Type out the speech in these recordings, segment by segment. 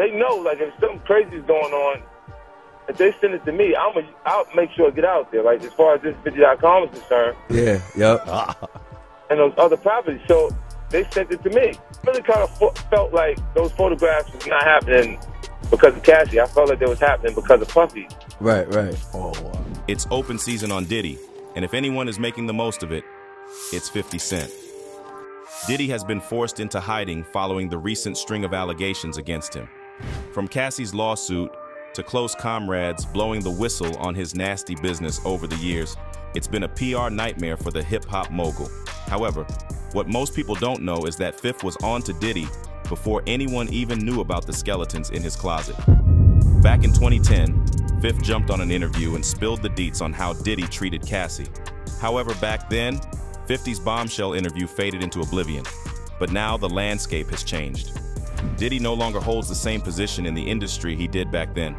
they know like if something crazy is going on, if they send it to me, I'm a, I'll make sure it get out there. Like as far as this 50.com is concerned, Yeah, yep. and those other properties. So they sent it to me. Really kind of fo- felt like those photographs was not happening because of Cassie. I felt like they was happening because of Puffy. Right, right. Oh, wow. It's open season on Diddy, and if anyone is making the most of it, it's 50 Cent. Diddy has been forced into hiding following the recent string of allegations against him. From Cassie's lawsuit to close comrades blowing the whistle on his nasty business over the years, it's been a PR nightmare for the hip hop mogul. However, what most people don't know is that Fif was on to Diddy before anyone even knew about the skeletons in his closet. Back in 2010, Fif jumped on an interview and spilled the deets on how Diddy treated Cassie. However, back then, 50's bombshell interview faded into oblivion. But now the landscape has changed. Diddy no longer holds the same position in the industry he did back then.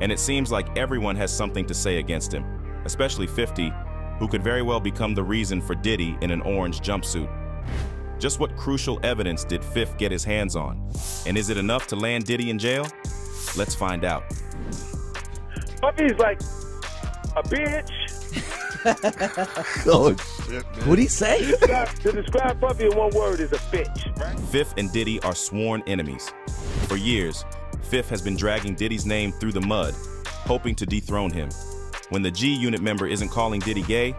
And it seems like everyone has something to say against him, especially 50, who could very well become the reason for Diddy in an orange jumpsuit. Just what crucial evidence did Fif get his hands on? And is it enough to land Diddy in jail? Let's find out. Puffy's like a bitch. Oh, shit, man. What'd he say? to describe Puffy in one word is a bitch. Fif and Diddy are sworn enemies. For years, Fif has been dragging Diddy's name through the mud, hoping to dethrone him. When the G Unit member isn't calling Diddy gay,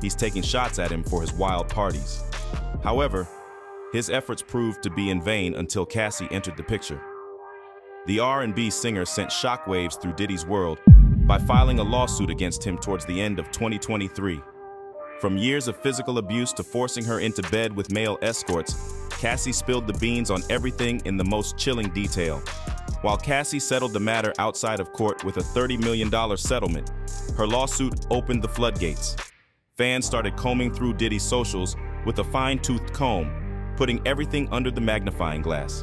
he's taking shots at him for his wild parties. However, his efforts proved to be in vain until Cassie entered the picture. The R&B singer sent shockwaves through Diddy's world by filing a lawsuit against him towards the end of 2023. From years of physical abuse to forcing her into bed with male escorts, Cassie spilled the beans on everything in the most chilling detail. While Cassie settled the matter outside of court with a $30 million settlement, her lawsuit opened the floodgates. Fans started combing through Diddy's socials with a fine-toothed comb, putting everything under the magnifying glass.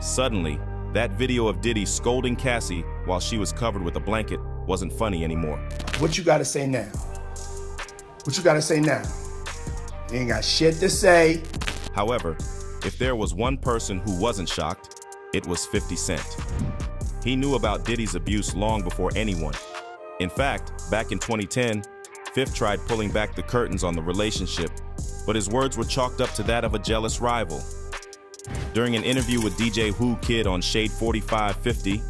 Suddenly, that video of Diddy scolding Cassie while she was covered with a blanket wasn't funny anymore. What you gotta say now? What you gotta say now? You ain't got shit to say. However, if there was one person who wasn't shocked, it was 50 Cent. He knew about Diddy's abuse long before anyone. In fact, back in 2010, Fif tried pulling back the curtains on the relationship, but his words were chalked up to that of a jealous rival. During an interview with DJ Whoo Kid on Shade 4550,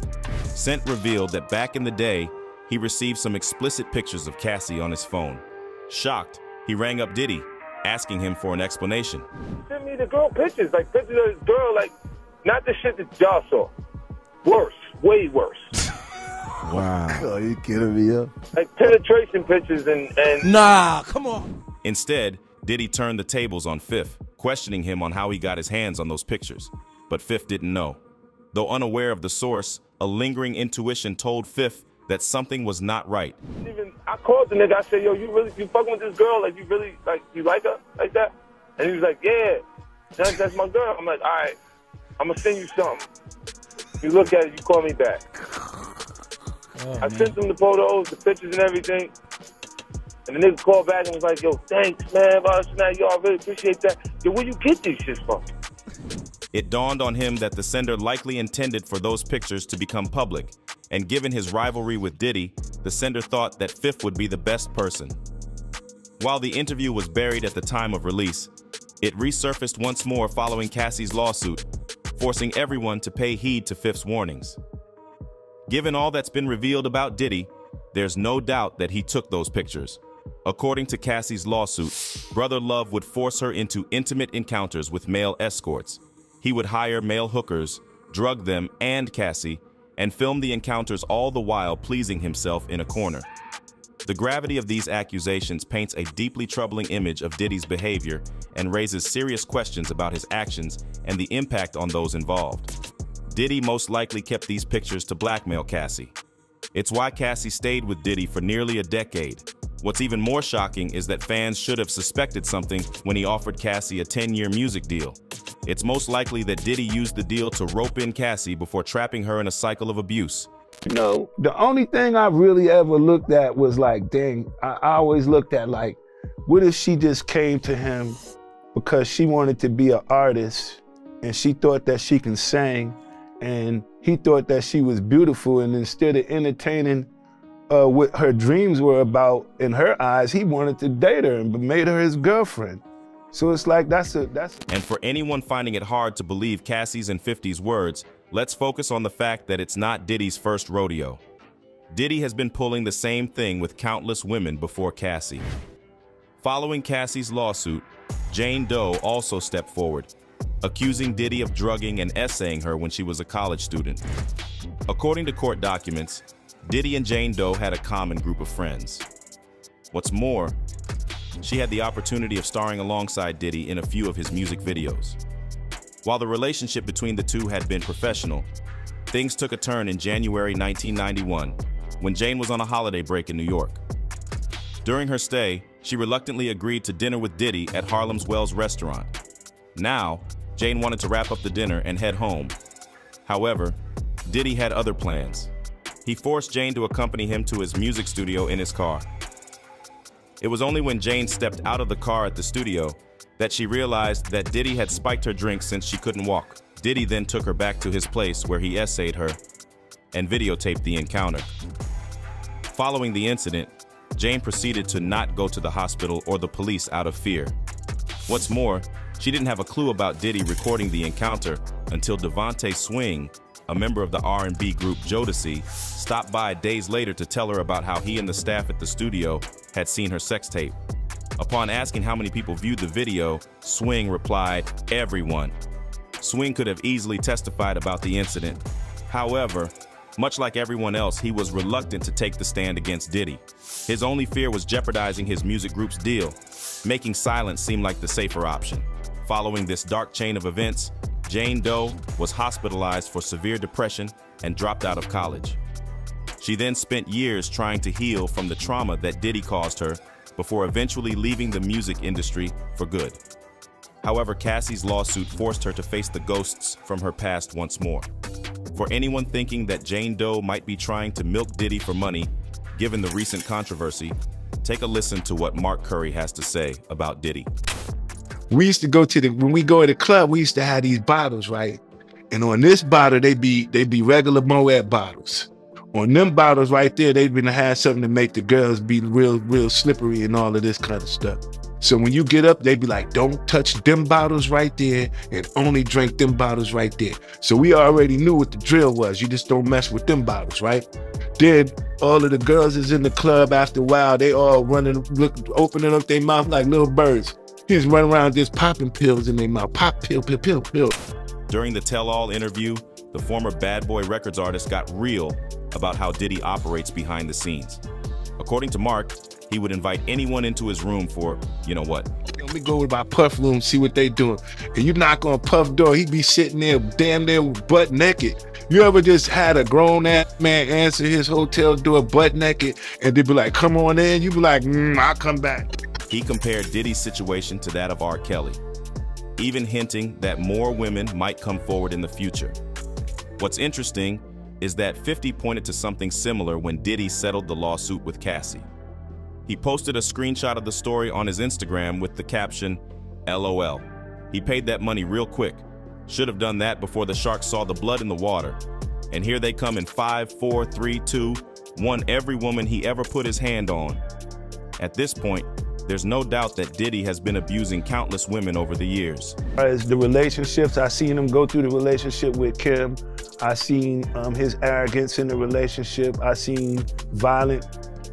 Cent revealed that back in the day, he received some explicit pictures of Cassie on his phone. Shocked, he rang up Diddy, asking him for an explanation. Send me the girl pictures, like pictures of this girl, like not the shit that y'all saw. Worse, way worse. Wow. Are you kidding me Yeah? Like penetration pictures and and Nah, come on. Instead, Diddy turned the tables on Fif, questioning him on how he got his hands on those pictures. But Fif didn't know. Though unaware of the source, a lingering intuition told Fif that something was not right. even I called the nigga. I said, "Yo, you really you fucking with this girl? Like you really like you like her like that?" And he was like, "Yeah, that's, that's my girl." I'm like, "All right, I'm gonna send you something. You look at it, you call me back." Oh, I sent him the photos, the pictures, and everything. And the nigga called back and was like, "Yo, thanks, man. Yo, I really appreciate that. Yo, where you get these shits from?" It dawned on him that the sender likely intended for those pictures to become public, and given his rivalry with Diddy, the sender thought that Fif would be the best person. While the interview was buried at the time of release, it resurfaced once more following Cassie's lawsuit, forcing everyone to pay heed to Fif's warnings. Given all that's been revealed about Diddy, there's no doubt that he took those pictures. According to Cassie's lawsuit, Brother Love would force her into intimate encounters with male escorts. He would hire male hookers, drug them and Cassie, and filmed the encounters all the while pleasing himself in a corner. The gravity of these accusations paints a deeply troubling image of Diddy's behavior and raises serious questions about his actions and the impact on those involved. Diddy most likely kept these pictures to blackmail Cassie. It's why Cassie stayed with Diddy for nearly a decade. What's even more shocking is that fans should have suspected something when he offered Cassie a 10-year music deal. It's most likely that Diddy used the deal to rope in Cassie before trapping her in a cycle of abuse. You know, the only thing I really ever looked at was like, dang, I, I always looked at like, what if she just came to him because she wanted to be an artist and she thought that she can sing and he thought that she was beautiful, and instead of entertaining uh, what her dreams were about in her eyes, he wanted to date her and made her his girlfriend. So it's like that's a that's. And for anyone finding it hard to believe Cassie's and 50's words, let's focus on the fact that it's not Diddy's first rodeo. Diddy has been pulling the same thing with countless women before Cassie. Following Cassie's lawsuit, Jane Doe also stepped forward, accusing Diddy of drugging and essaying her when she was a college student. According to court documents, Diddy and Jane Doe had a common group of friends. What's more, she had the opportunity of starring alongside Diddy in a few of his music videos. While the relationship between the two had been professional, things took a turn in January 1991 when Jane was on a holiday break in New York. During her stay, she reluctantly agreed to dinner with Diddy at Harlem's Wells restaurant. Now, Jane wanted to wrap up the dinner and head home. However, Diddy had other plans. He forced Jane to accompany him to his music studio in his car. It was only when Jane stepped out of the car at the studio that she realized that Diddy had spiked her drink since she couldn't walk. Diddy then took her back to his place where he essayed her and videotaped the encounter. Following the incident, Jane proceeded to not go to the hospital or the police out of fear. What's more, she didn't have a clue about Diddy recording the encounter until DeVante Swing, a member of the R&B group Jodeci, stopped by days later to tell her about how he and the staff at the studio had seen her sex tape. Upon asking how many people viewed the video, Swing replied, everyone. Swing could have easily testified about the incident. However, much like everyone else, he was reluctant to take the stand against Diddy. His only fear was jeopardizing his music group's deal, making silence seem like the safer option. Following this dark chain of events, Jane Doe was hospitalized for severe depression and dropped out of college. She then spent years trying to heal from the trauma that Diddy caused her before eventually leaving the music industry for good. However, Cassie's lawsuit forced her to face the ghosts from her past once more. For anyone thinking that Jane Doe might be trying to milk Diddy for money, given the recent controversy, take a listen to what Mark Curry has to say about Diddy. We used to go to the when we go to the club, we used to have these bottles, right? And on this bottle, they be they be regular Moet bottles. On them bottles right there, they've been to have something to make the girls be real, real slippery and all of this kind of stuff. So when you get up, they be like, don't touch them bottles right there and only drink them bottles right there. So we already knew what the drill was. You just don't mess with them bottles, right? Then all of the girls is in the club after a while, they all running, look, opening up their mouth like little birds. He's running around just popping pills in their mouth. Pop pill, pill, pill, pill. During the tell all interview, the former Bad Boy Records artist got real about how Diddy operates behind the scenes. According to Mark, he would invite anyone into his room for, you know what? Let me go to my Puff room, see what they doing. And you knock on Puff door, he be sitting there damn near butt naked. You ever just had a grown ass man answer his hotel door butt naked and they be like, come on in? You be like, mm, I'll come back. He compared Diddy's situation to that of R. Kelly, even hinting that more women might come forward in the future. What's interesting is that 50 pointed to something similar when Diddy settled the lawsuit with Cassie. He posted a screenshot of the story on his Instagram with the caption, LOL. He paid that money real quick. Should have done that before the sharks saw the blood in the water. And here they come in 5, 4, 3, 2, won every woman he ever put his hand on. At this point, there's no doubt that Diddy has been abusing countless women over the years. As the relationships, I seen him go through the relationship with Kim. I seen um, his arrogance in the relationship. I seen violent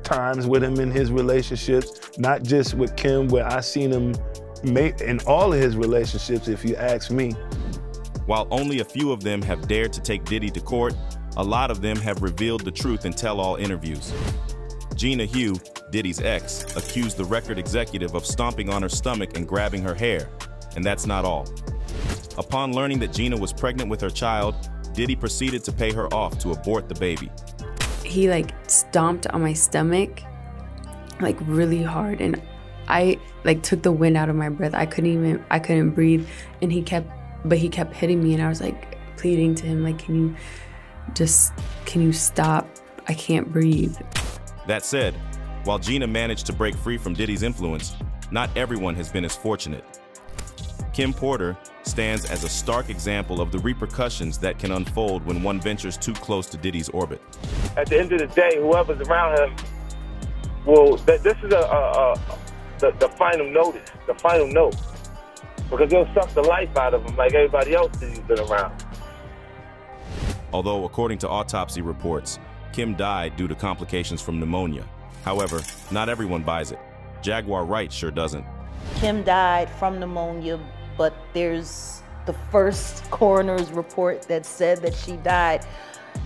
times with him in his relationships, not just with Kim, where I seen him make in all of his relationships, if you ask me. While only a few of them have dared to take Diddy to court, a lot of them have revealed the truth in tell-all interviews. Gina Huynh, Diddy's ex, accused the record executive of stomping on her stomach and grabbing her hair, and that's not all. Upon learning that Gina was pregnant with her child, Diddy proceeded to pay her off to abort the baby. He like stomped on my stomach like really hard and I like took the wind out of my breath. I couldn't even I couldn't breathe and he kept but he kept hitting me and I was like pleading to him like can you just can you stop? I can't breathe. That said, while Gina managed to break free from Diddy's influence, not everyone has been as fortunate. Kim Porter stands as a stark example of the repercussions that can unfold when one ventures too close to Diddy's orbit. At the end of the day, whoever's around him will. Th- this is a, a, a the, the final notice, the final note, because they'll suck the life out of him like everybody else that he's been around. Although, according to autopsy reports, Kim died due to complications from pneumonia. However, not everyone buys it. Jaguar Wright sure doesn't. Kim died from pneumonia, but there's the first coroner's report that said that she died.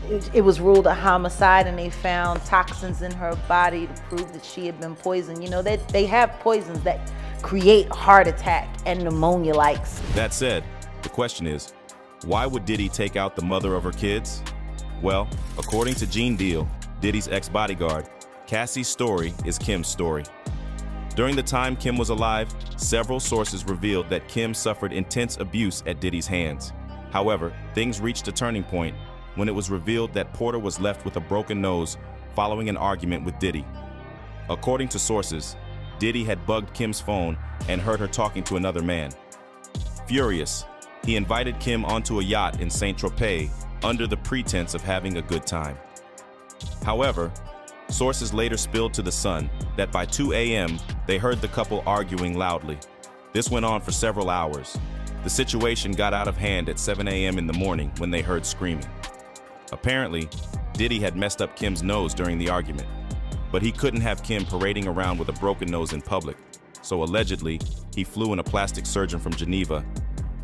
It, it was ruled a homicide, and they found toxins in her body to prove that she had been poisoned. You know, they, they have poisons that create heart attack and pneumonia likes. That said, the question is why would Diddy take out the mother of her kids? Well, according to Gene Deal, Diddy's ex bodyguard, Cassie's story is Kim's story. During the time Kim was alive, several sources revealed that Kim suffered intense abuse at Diddy's hands. However, things reached a turning point when it was revealed that Porter was left with a broken nose following an argument with Diddy. According to sources, Diddy had bugged Kim's phone and heard her talking to another man. Furious, he invited Kim onto a yacht in Saint Tropez under the pretense of having a good time. However, sources later spilled to The Sun that by 2 a.m., they heard the couple arguing loudly. This went on for several hours. The situation got out of hand at 7 a.m. in the morning when they heard screaming. Apparently, Diddy had messed up Kim's nose during the argument, but he couldn't have Kim parading around with a broken nose in public, so allegedly, he flew in a plastic surgeon from Geneva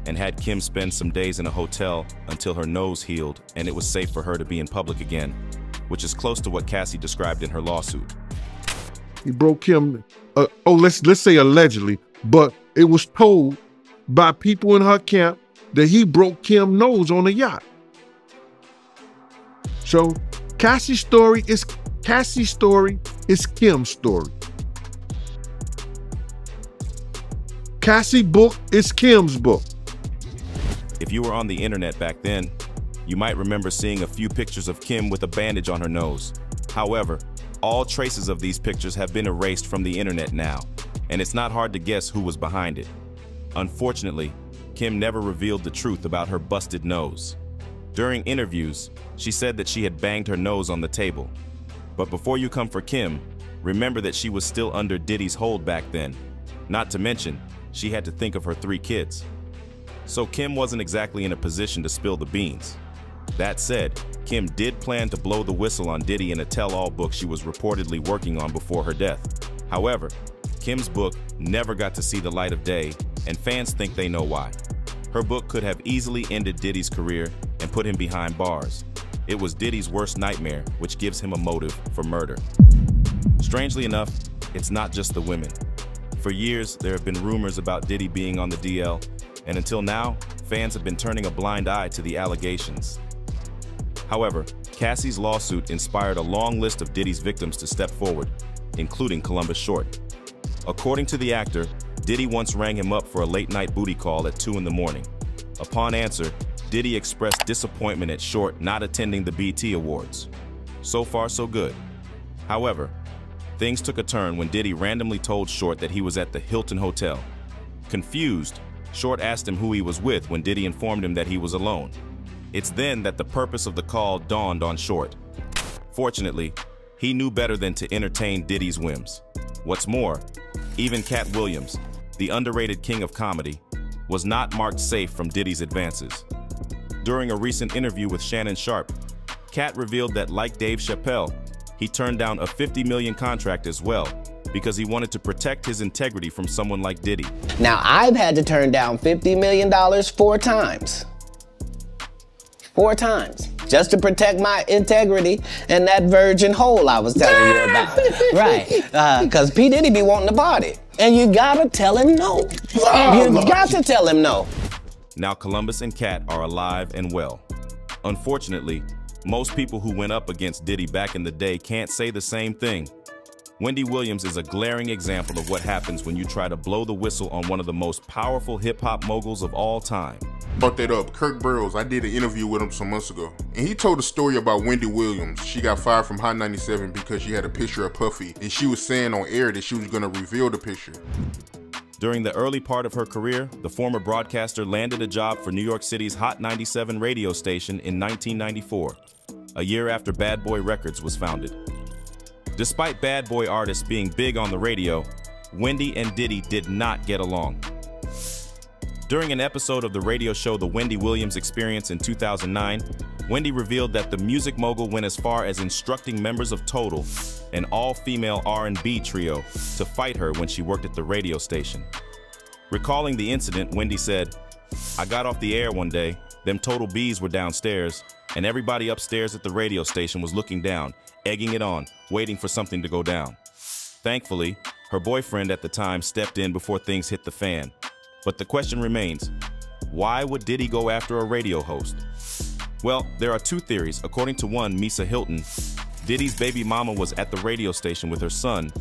and had Kim spend some days in a hotel until her nose healed and it was safe for her to be in public again, which is close to what Cassie described in her lawsuit. He broke him. Uh, oh, let's let's say allegedly, but it was told by people in her camp that he broke Kim's nose on a yacht. So Cassie's story is Cassie's story is Kim's story. Cassie book is Kim's book. If you were on the internet back then, you might remember seeing a few pictures of Kim with a bandage on her nose. However, all traces of these pictures have been erased from the internet now, and it's not hard to guess who was behind it. Unfortunately, Kim never revealed the truth about her busted nose. During interviews, she said that she had banged her nose on the table. But before you come for Kim, remember that she was still under Diddy's hold back then. Not to mention, she had to think of her three kids. So Kim wasn't exactly in a position to spill the beans. That said, Kim did plan to blow the whistle on Diddy in a tell-all book she was reportedly working on before her death. However, Kim's book never got to see the light of day, and fans think they know why. Her book could have easily ended Diddy's career and put him behind bars. It was Diddy's worst nightmare, which gives him a motive for murder. Strangely enough, it's not just the women. For years, there have been rumors about Diddy being on the DL, and until now, fans have been turning a blind eye to the allegations. However, Cassie's lawsuit inspired a long list of Diddy's victims to step forward, including Columbus Short. According to the actor, Diddy once rang him up for a late night booty call at 2 in the morning. Upon answer, Diddy expressed disappointment at Short not attending the BT Awards. So far, so good. However, things took a turn when Diddy randomly told Short that he was at the Hilton Hotel. Confused, Short asked him who he was with when Diddy informed him that he was alone. It's then that the purpose of the call dawned on Short. Fortunately, he knew better than to entertain Diddy's whims. What's more, even Katt Williams, the underrated king of comedy, was not marked safe from Diddy's advances. During a recent interview with Shannon Sharpe, Katt revealed that like Dave Chappelle, he turned down a 50 million contract as well because he wanted to protect his integrity from someone like Diddy. Now, I've had to turn down $50 million four times. Four times. Just to protect my integrity and that virgin hole I was telling you about. right. Because uh, P. Diddy be wanting to party. And you gotta tell him no. Oh, you Lord. got to tell him no. Now Columbus and Katt are alive and well. Unfortunately, most people who went up against Diddy back in the day can't say the same thing. Wendy Williams is a glaring example of what happens when you try to blow the whistle on one of the most powerful hip hop moguls of all time. Brought that up. Kirk Burrowes, I did an interview with him some months ago. And he told a story about Wendy Williams. She got fired from Hot 97 because she had a picture of Puffy. And she was saying on air that she was going to reveal the picture. During the early part of her career, the former broadcaster landed a job for New York City's Hot 97 radio station in 1994, a year after Bad Boy Records was founded. Despite Bad Boy artists being big on the radio, Wendy and Diddy did not get along. During an episode of the radio show The Wendy Williams Experience in 2009, Wendy revealed that the music mogul went as far as instructing members of Total, an all-female R&B trio, to fight her when she worked at the radio station. Recalling the incident, Wendy said, I got off the air one day, them Total B's were downstairs, and everybody upstairs at the radio station was looking down, egging it on, waiting for something to go down. Thankfully, her boyfriend at the time stepped in before things hit the fan. But the question remains, why would Diddy go after a radio host? Well, there are two theories. According to one, Misa Hilton, Diddy's baby mama was at the radio station with her son,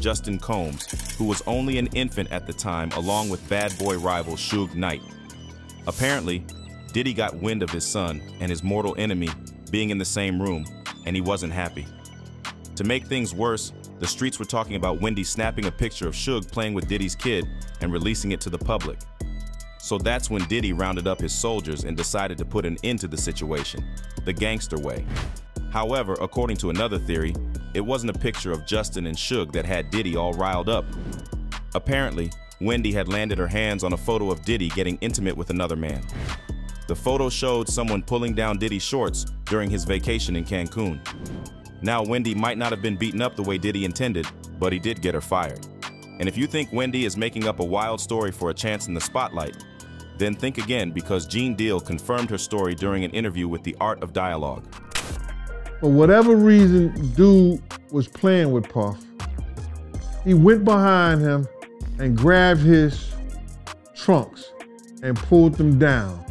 Justin Combs, who was only an infant at the time, along with bad boy rival Suge Knight. Apparently, Diddy got wind of his son and his mortal enemy being in the same room, and he wasn't happy. To make things worse, the streets were talking about Wendy snapping a picture of Suge playing with Diddy's kid and releasing it to the public. So that's when Diddy rounded up his soldiers and decided to put an end to the situation, the gangster way. However, according to another theory, it wasn't a picture of Justin and Suge that had Diddy all riled up. Apparently, Wendy had landed her hands on a photo of Diddy getting intimate with another man. The photo showed someone pulling down Diddy's shorts during his vacation in Cancun. Now, Wendy might not have been beaten up the way Diddy intended, but he did get her fired. And if you think Wendy is making up a wild story for a chance in the spotlight, then think again because Gene Deal confirmed her story during an interview with The Art of Dialogue. For whatever reason, dude was playing with Puff. He went behind him and grabbed his trunks and pulled them down.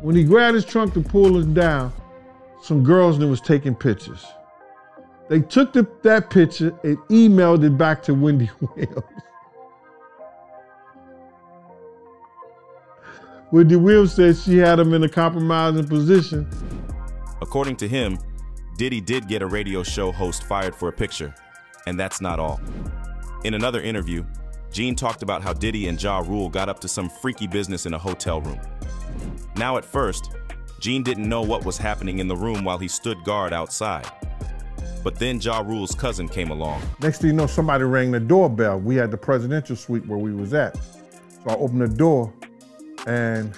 When he grabbed his trunk to pull us down, some girls that was taking pictures. They took the, that picture and emailed it back to Wendy Williams. Wendy Williams said she had him in a compromising position. According to him, Diddy did get a radio show host fired for a picture, and that's not all. In another interview, Gene talked about how Diddy and Ja Rule got up to some freaky business in a hotel room. Now at first, Gene didn't know what was happening in the room while he stood guard outside. But then Ja Rule's cousin came along. Next thing you know, somebody rang the doorbell. We had the presidential suite where we was at. So I opened the door and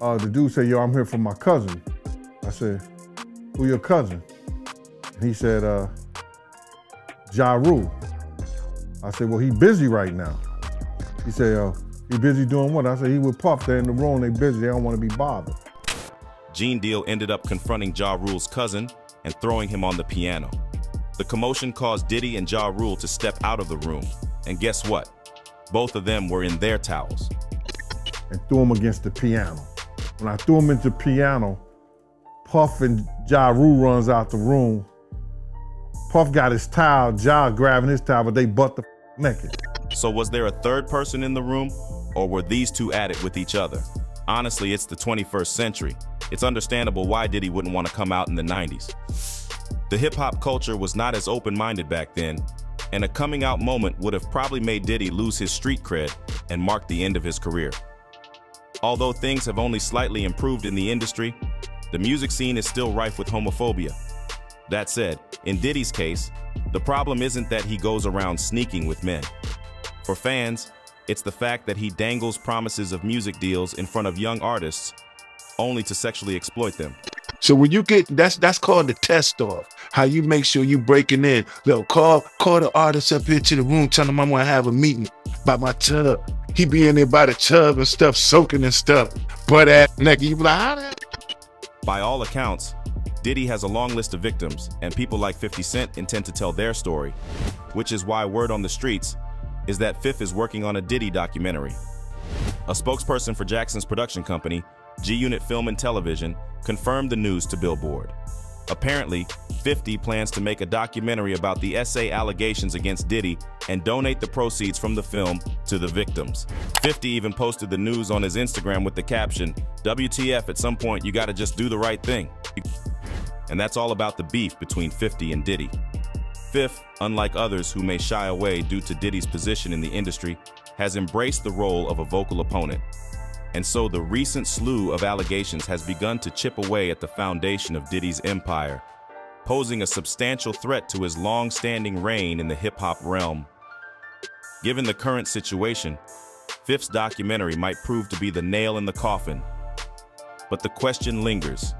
uh, the dude said, yo, I'm here for my cousin. I said, who your cousin? And he said, uh, Ja Rule. I said, well, he busy right now. He said, uh, he busy doing what? I said, he with Puff. They're in the room, they busy. They don't want to be bothered. Gene Deal ended up confronting Ja Rule's cousin and throwing him on the piano. The commotion caused Diddy and Ja Rule to step out of the room. And guess what? Both of them were in their towels. And threw him against the piano. When I threw him into the piano, Puff and Ja Rule runs out the room. Puff got his towel, Ja grabbing his towel, but they butt the naked. So was there a third person in the room, or were these two at it with each other? Honestly, it's the 21st century. It's understandable why Diddy wouldn't want to come out in the 90s. The hip hop culture was not as open minded back then, and a coming out moment would have probably made Diddy lose his street cred and mark the end of his career. Although things have only slightly improved in the industry, the music scene is still rife with homophobia. That said, in Diddy's case, the problem isn't that he goes around sneaking with men. For fans, it's the fact that he dangles promises of music deals in front of young artists only to sexually exploit them. So when you get that's that's called the test off. How you make sure you breaking in. Look, call call the artist up here to the room, tell him I'm gonna have a meeting by my tub. He be in there by the tub and stuff, soaking and stuff. Butt ass naked. You be like, how that? By all accounts, Diddy has a long list of victims, and people like 50 Cent intend to tell their story, which is why word on the streets is that Fif is working on a Diddy documentary. A spokesperson for Jackson's production company, G Unit Film and Television, confirmed the news to Billboard. Apparently, 50 plans to make a documentary about the SA allegations against Diddy and donate the proceeds from the film to the victims. 50 even posted the news on his Instagram with the caption, WTF, at some point you gotta just do the right thing. And that's all about the beef between 50 and Diddy. Fif, unlike others who may shy away due to Diddy's position in the industry, has embraced the role of a vocal opponent. And so the recent slew of allegations has begun to chip away at the foundation of Diddy's empire, posing a substantial threat to his long-standing reign in the hip-hop realm. Given the current situation, Fif's documentary might prove to be the nail in the coffin. But the question lingers.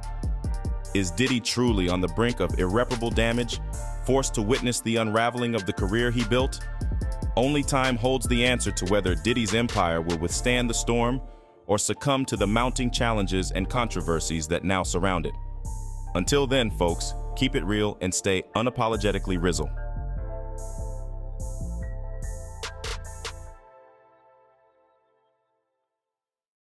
Is Diddy truly on the brink of irreparable damage, forced to witness the unraveling of the career he built? Only time holds the answer to whether Diddy's empire will withstand the storm or succumb to the mounting challenges and controversies that now surround it. Until then, folks, keep it real and stay unapologetically Rizzle.